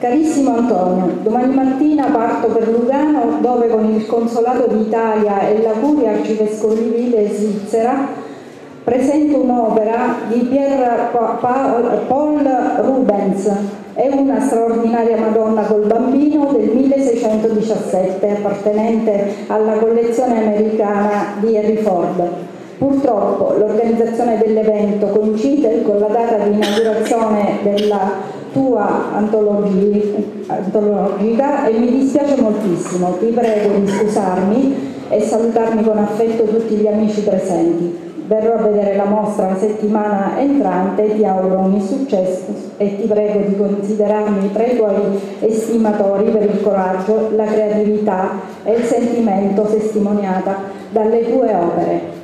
Carissimo Antonio, domani mattina parto per Lugano dove con il Consolato d'Italia e la Curia Arcivescovile Svizzera presento un'opera di Pierre Paul Rubens, è una straordinaria Madonna col bambino del 1617 appartenente alla collezione americana di Henry Ford. Purtroppo l'organizzazione dell'evento coincide con la data di inaugurazione della tua antologica e mi dispiace moltissimo. Ti prego di scusarmi e salutarmi con affetto tutti gli amici presenti. Verrò a vedere la mostra la settimana entrante ti auguro ogni successo e ti prego di considerarmi tra i tuoi estimatori per il coraggio, la creatività e il sentimento testimoniata dalle tue opere